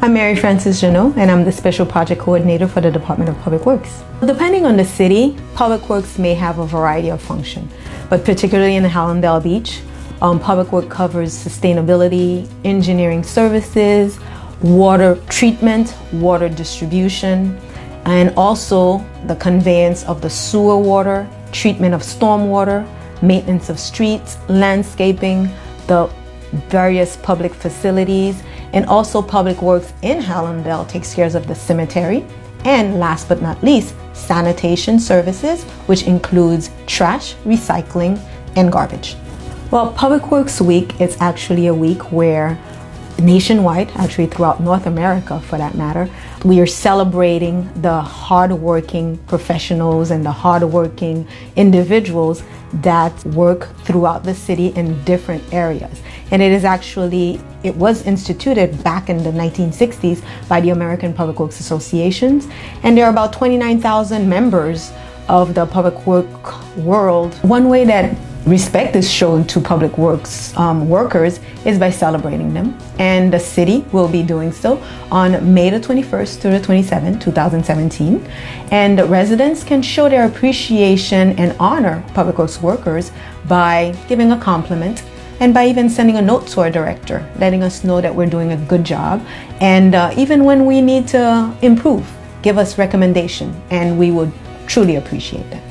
I'm Mary Frances Janot, and I'm the Special Project Coordinator for the Department of Public Works. Depending on the city, Public Works may have a variety of function, but particularly in Hallandale Beach, um, Public Work covers sustainability, engineering services, water treatment, water distribution, and also the conveyance of the sewer water, treatment of stormwater, maintenance of streets, landscaping, the various public facilities, and also Public Works in Hallandale takes care of the cemetery. And last but not least, sanitation services, which includes trash, recycling, and garbage. Well, Public Works Week is actually a week where nationwide, actually throughout North America for that matter, we are celebrating the hardworking professionals and the hardworking individuals that work throughout the city in different areas. And it is actually, it was instituted back in the 1960s by the American Public Works Associations. And there are about 29,000 members of the public work world. One way that respect is shown to public works um, workers is by celebrating them. And the city will be doing so on May the 21st to the 27th, 2017. And residents can show their appreciation and honor public works workers by giving a compliment and by even sending a note to our director, letting us know that we're doing a good job. And uh, even when we need to improve, give us recommendation, and we would truly appreciate that.